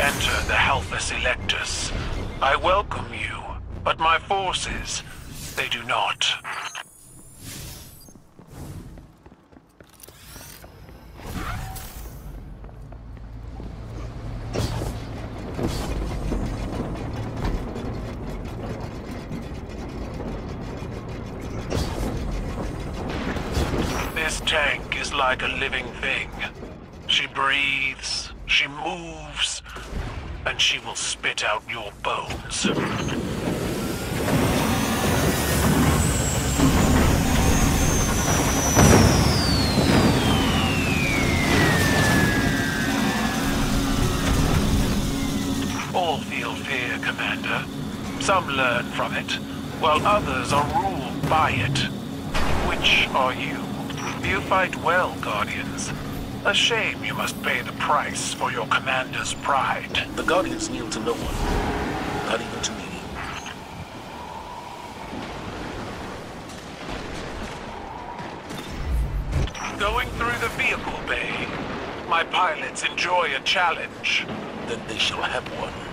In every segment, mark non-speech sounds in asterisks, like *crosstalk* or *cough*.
enter the Halphus Electus. I welcome you, but my forces, they do not. This tank is like a living thing. She breathes, she moves, and she will spit out your bones. All feel fear, Commander. Some learn from it, while others are ruled by it. Which are you? You fight well, Guardians. A shame you must pay the price for your commander's pride. The Guardians kneel to no one. Not even to me. Going through the vehicle bay. My pilots enjoy a challenge. Then they shall have one.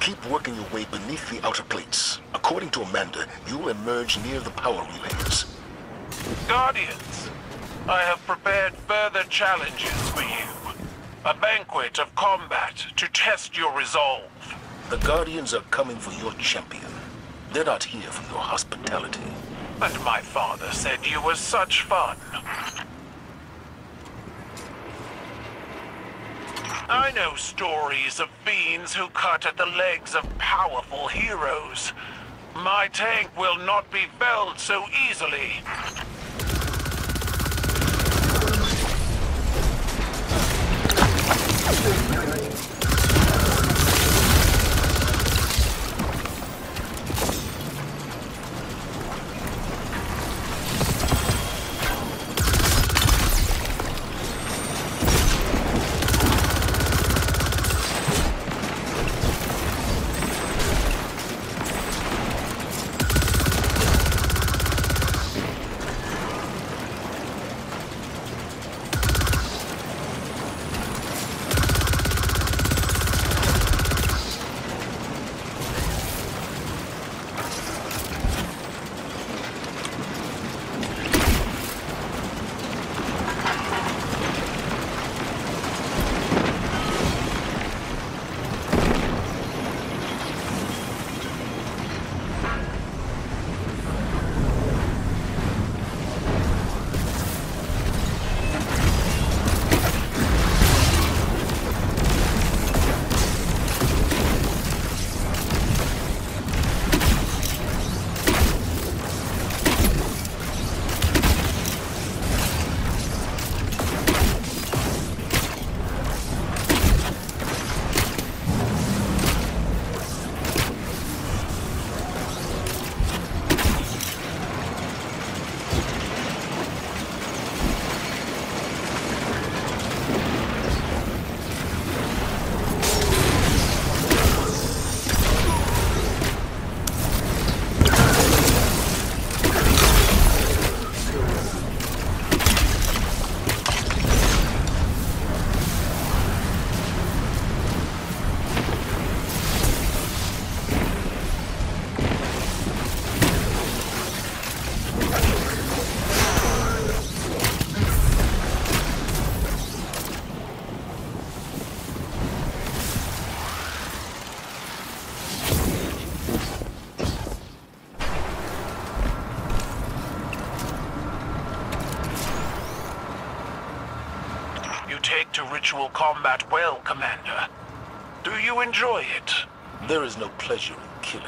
Keep working your way beneath the outer plates. According to Amanda, you'll emerge near the power relays. Guardians, I have prepared further challenges for you. A banquet of combat to test your resolve. The Guardians are coming for your champion. They're not here for your hospitality. But my father said you were such fun. I know stories of fiends who cut at the legs of powerful heroes. My tank will not be felled so easily. Ritual combat well, Commander. Do you enjoy it? There is no pleasure in killing.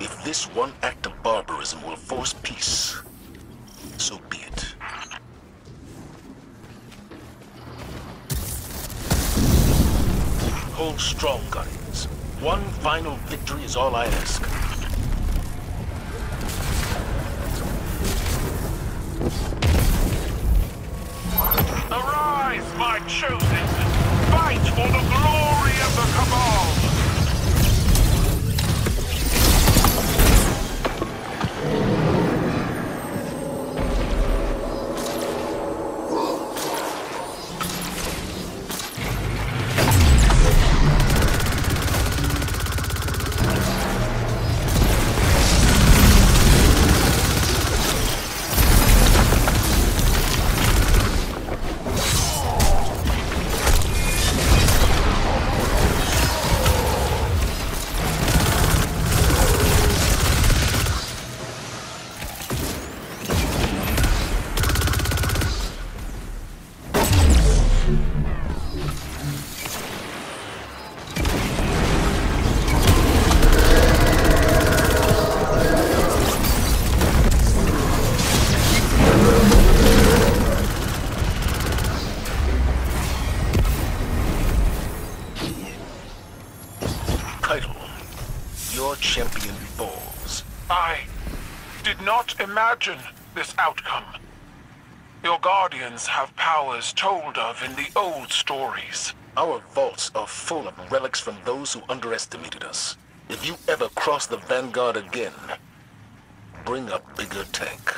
If this one act of barbarism will force peace, so be it. Hold strong, Guardians. One final victory is all I ask. Caiatl, your champion falls. I did not imagine this outcome. Your Guardians have powers told of in the old stories. Our vaults are full of relics from those who underestimated us. If you ever cross the Vanguard again, bring a bigger tank.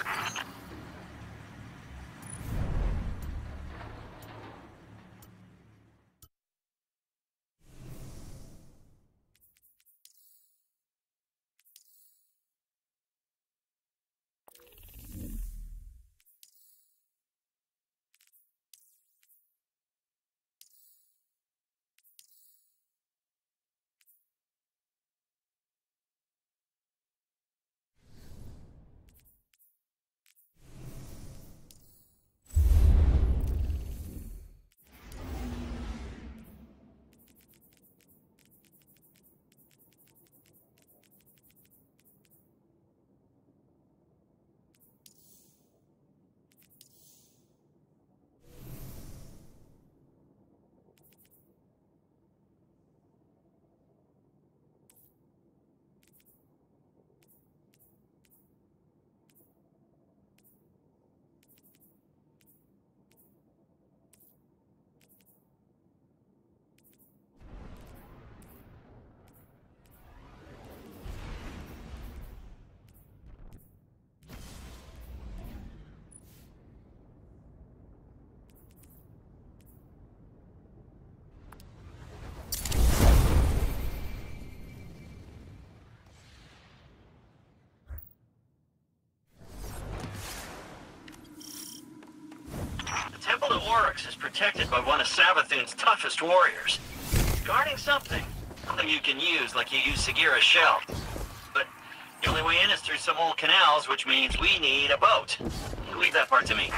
Protected by one of Savathun's toughest warriors. He's guarding something. Something you can use like you use Sagira's shell. But the only way in is through some old canals, which means we need a boat. Leave that part to me.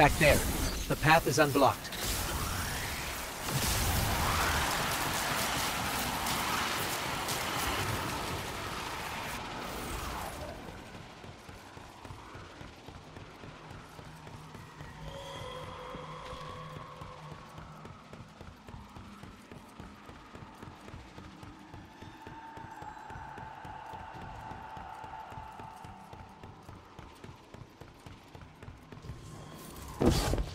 Back there. The path is unblocked. There's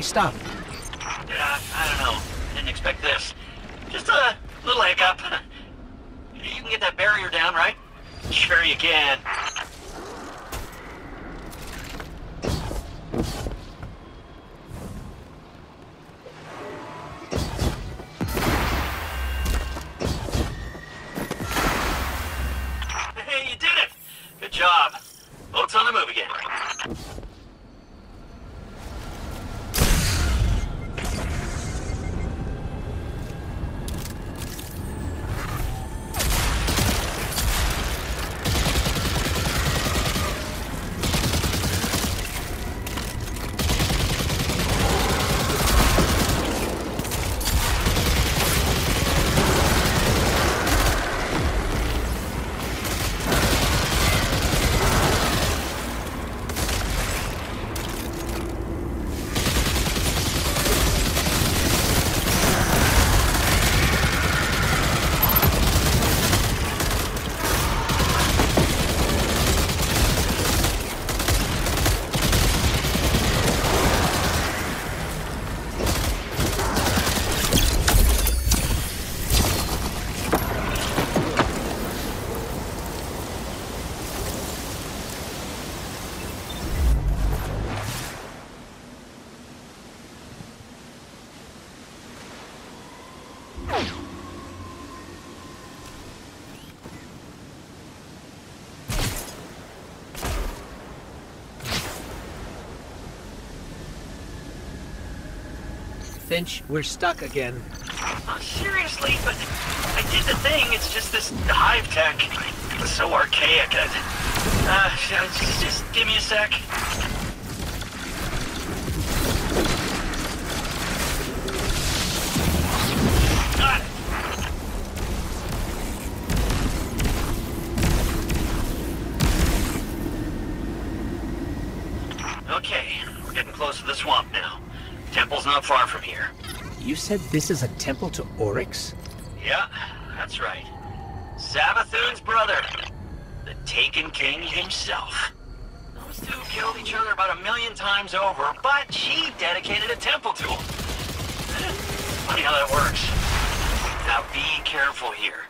we stop? Yeah, I don't know. Didn't expect this. Just a little hiccup. *laughs* You can get that barrier down, right? Sure you can. Fynch, we're stuck again. Oh, seriously, but I did the thing. It's just this hive tech. So archaic. I, uh, just, just give me a sec. Said this is a temple to Oryx? Yeah, that's right. Savathun's brother. The Taken King himself. Those two killed each other about a million times over, but she dedicated a temple to him. *laughs* Funny how that works. Now be careful here.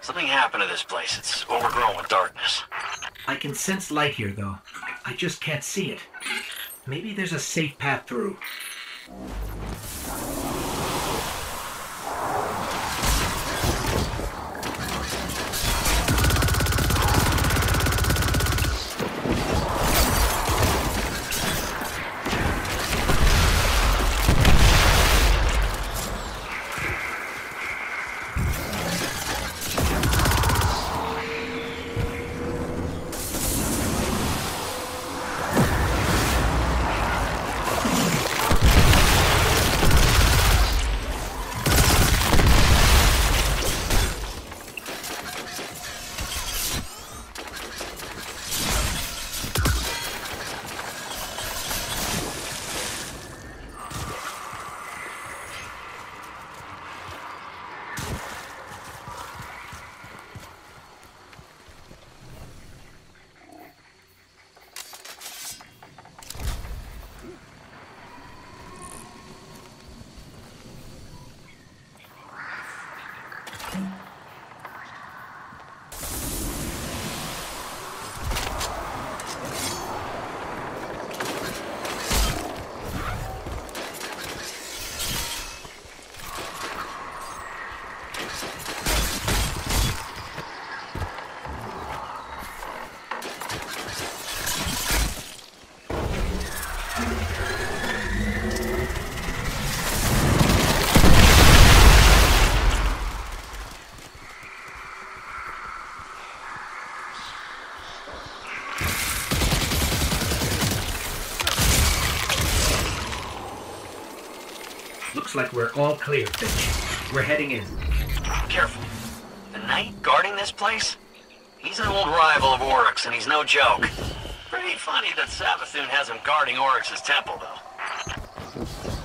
Something happened to this place. It's overgrown with darkness. I can sense light here, though. I just can't see it. Maybe there's a safe path through. Like we're all clear. We're heading in. Careful. The knight guarding this place? He's an old rival of Oryx, and he's no joke. Pretty funny that Savathun has him guarding Oryx's temple, though.